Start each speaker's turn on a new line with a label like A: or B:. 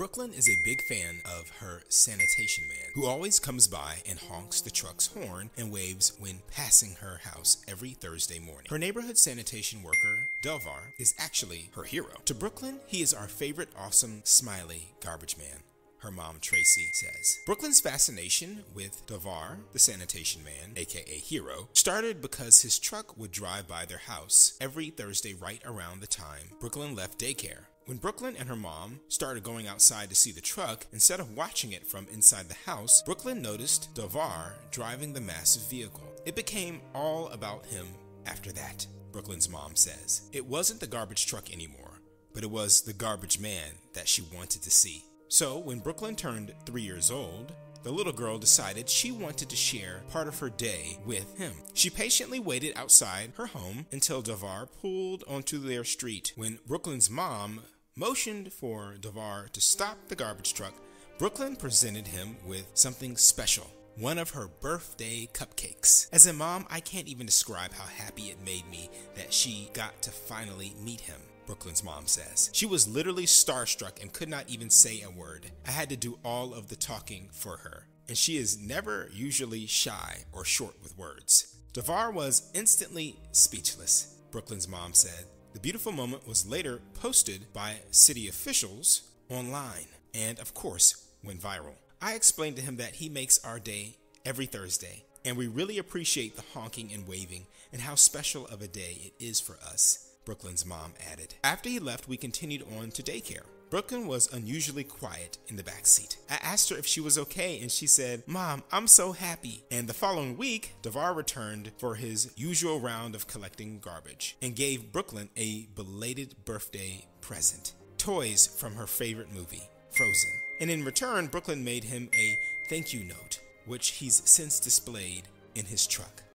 A: Brooklyn is a big fan of her sanitation man, who always comes by and honks the truck's horn and waves when passing her house every Thursday morning. Her neighborhood sanitation worker, Delvar, is actually her hero. To Brooklyn, he is our favorite awesome, smiley garbage man her mom Traci says. Brooklyn's fascination with Delvar, the sanitation man, aka Hero, started because his truck would drive by their house every Thursday right around the time Brooklyn left daycare. When Brooklyn and her mom started going outside to see the truck, instead of watching it from inside the house, Brooklyn noticed Delvar driving the massive vehicle. It became all about him after that, Brooklyn's mom says. It wasn't the garbage truck anymore, but it was the garbage man that she wanted to see. So, when Brooklyn turned three years old, the little girl decided she wanted to share part of her day with him. She patiently waited outside her home until Delvar pulled onto their street. When Brooklyn's mom motioned for Delvar to stop the garbage truck, Brooklyn presented him with something special one of her birthday cupcakes. As a mom, I can't even describe how happy it made me that she got to finally meet him. Brooklyn's mom says. She was literally starstruck and could not even say a word. I had to do all of the talking for her, and she is never usually shy or short with words. Delvar was instantly speechless, Brooklyn's mom said. The beautiful moment was later posted by city officials online and, of course, went viral. I explained to him that he makes our day every Thursday, and we really appreciate the honking and waving and how special of a day it is for us. Brooklyn's mom added. After he left, we continued on to daycare. Brooklyn was unusually quiet in the back seat. I asked her if she was okay, and she said, Mom, I'm so happy. And the following week, Delvar returned for his usual round of collecting garbage and gave Brooklyn a belated birthday present toys from her favorite movie, Frozen. And in return, Brooklyn made him a thank you note, which he's since displayed in his truck.